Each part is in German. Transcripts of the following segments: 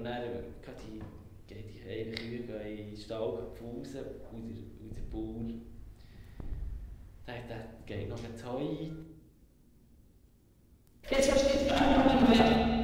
Und dann äh, kann die, gehen die kleinen Kühe in den Stall raus und der, und der Bauer der, der geht noch ins Heu. Jetzt hast du nicht mehr.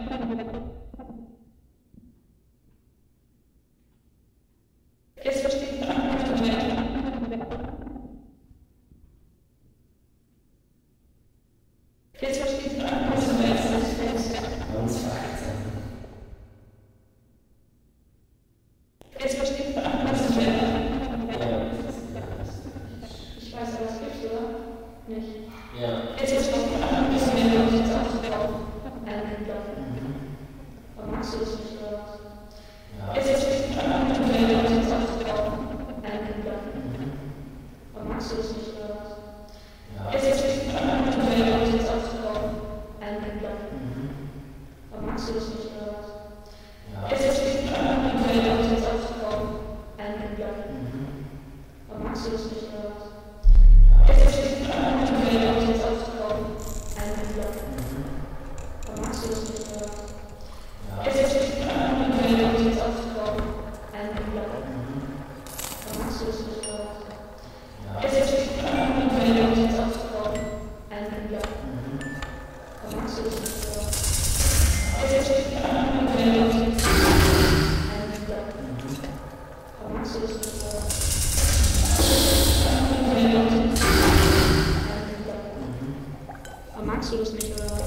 kannst du das nicht, oder was?